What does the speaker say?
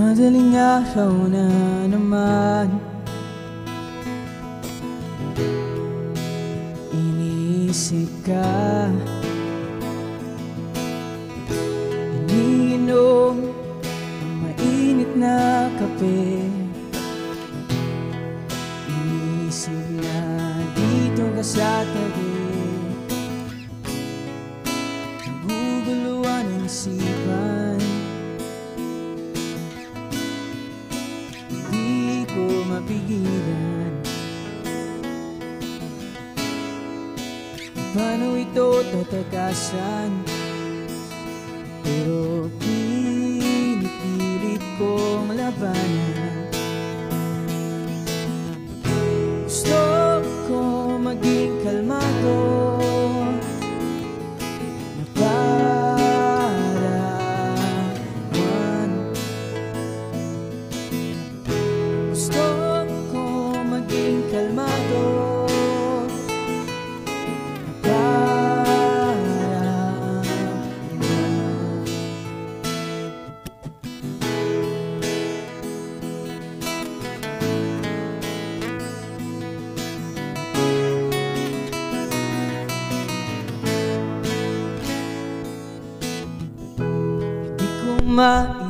Madaling araw na naman. Iniisip ka. Iniinom ang mainit na kape. Iniisip na dito ka sa tabi Paano ito tatakasan? Pero pinipilit kong labanan my